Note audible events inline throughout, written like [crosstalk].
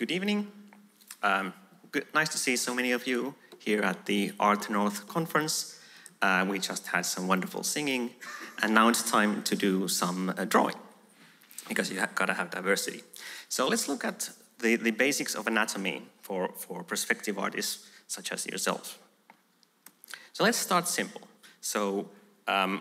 good evening. Um, good, nice to see so many of you here at the Art North conference. Uh, we just had some wonderful singing, and now it's time to do some uh, drawing because you have got to have diversity. So let's look at the, the basics of anatomy for, for perspective artists such as yourself. So let's start simple. So um,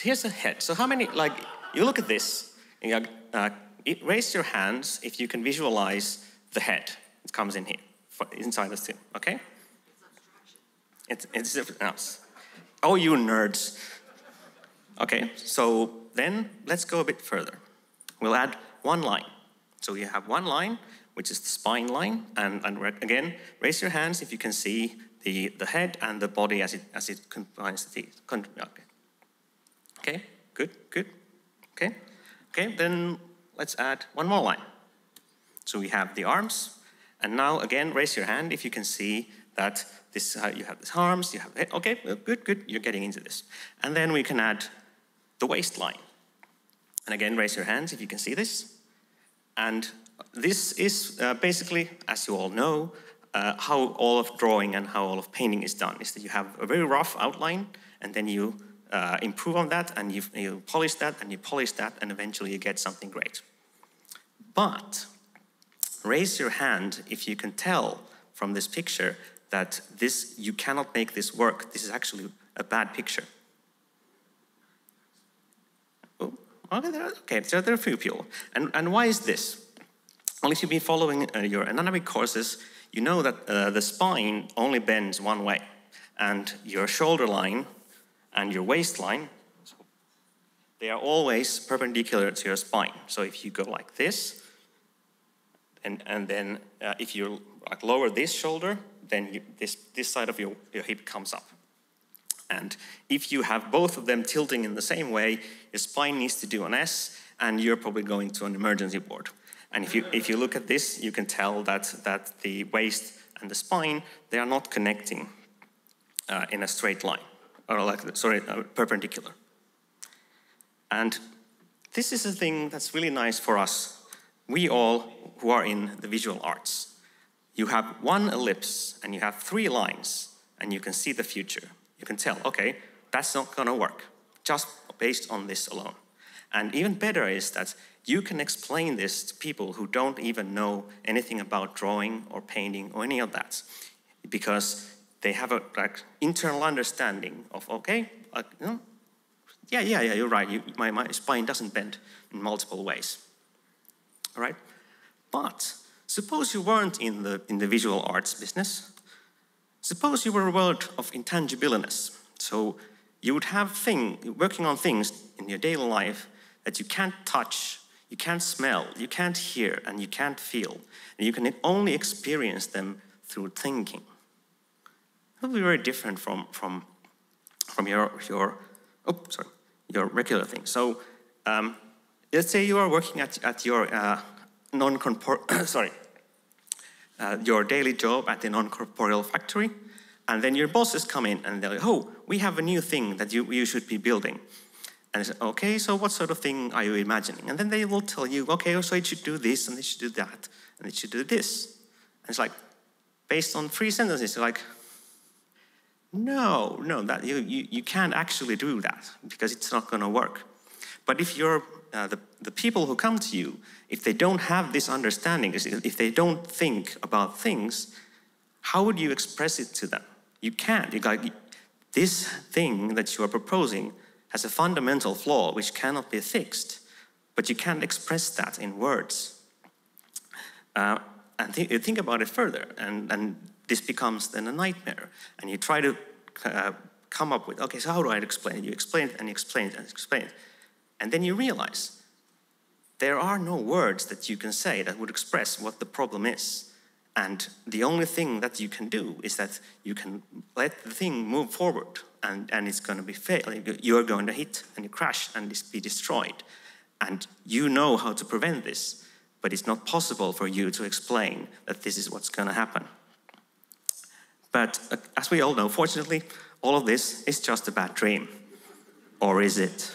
here's a head. So how many, like, you look at this, and you, uh, raise your hands if you can visualize the head. It comes in here, inside the suit, okay? It's, it's else. Oh, you nerds. Okay, so then let's go a bit further. We'll add one line. So you have one line, which is the spine line, and, and again, raise your hands if you can see the, the head and the body as it, as it combines the teeth. Okay. okay, good, good. Okay, okay, then let's add one more line. So we have the arms, and now again, raise your hand if you can see that this, uh, you have these arms, you have, okay, good, good, you're getting into this. And then we can add the waistline. And again, raise your hands if you can see this. And this is uh, basically, as you all know, uh, how all of drawing and how all of painting is done, is that you have a very rough outline, and then you uh, improve on that, and you, you polish that, and you polish that, and eventually you get something great. But raise your hand if you can tell from this picture that this you cannot make this work. This is actually a bad picture. Oh, okay, there are a few people. And, and why is this? Well, if you've been following uh, your anatomy courses, you know that uh, the spine only bends one way, and your shoulder line and your waistline, they are always perpendicular to your spine. So if you go like this, and, and then uh, if you like lower this shoulder, then you, this, this side of your, your hip comes up. And if you have both of them tilting in the same way, your spine needs to do an S, and you're probably going to an emergency ward. And if you, if you look at this, you can tell that, that the waist and the spine, they are not connecting uh, in a straight line or like, sorry, uh, perpendicular. And this is a thing that's really nice for us, we all who are in the visual arts. You have one ellipse and you have three lines and you can see the future. You can tell, okay, that's not gonna work, just based on this alone. And even better is that you can explain this to people who don't even know anything about drawing or painting or any of that. Because they have a like internal understanding of okay, like, you know, yeah, yeah, yeah, you're right. You, my, my spine doesn't bend in multiple ways. All right, but suppose you weren't in the in the visual arts business. Suppose you were a world of intangibileness. So you would have thing working on things in your daily life that you can't touch, you can't smell, you can't hear, and you can't feel. And you can only experience them through thinking will be very different from, from, from your, your, oh, sorry, your regular thing. So um, let's say you are working at, at your uh, non-corporeal, [coughs] sorry, uh, your daily job at the non-corporeal factory, and then your bosses come in and they're like, oh, we have a new thing that you, you should be building. And I say, okay, so what sort of thing are you imagining? And then they will tell you, okay, so it should do this, and it should do that, and it should do this. And it's like, based on three sentences, like, no, no, that, you, you, you can't actually do that because it's not going to work. But if you're uh, the, the people who come to you, if they don't have this understanding, if they don't think about things, how would you express it to them? You can't. You like, this thing that you are proposing has a fundamental flaw which cannot be fixed, but you can't express that in words. Uh, and th think about it further, and, and this becomes then a nightmare. And you try to uh, come up with, okay, so how do I explain it? You explain it and you explain it and explain it. And then you realize there are no words that you can say that would express what the problem is. And the only thing that you can do is that you can let the thing move forward and, and it's going to be fail. You're going to hit and you crash and be destroyed. And you know how to prevent this, but it's not possible for you to explain that this is what's going to happen. But uh, as we all know, fortunately, all of this is just a bad dream. Or is it?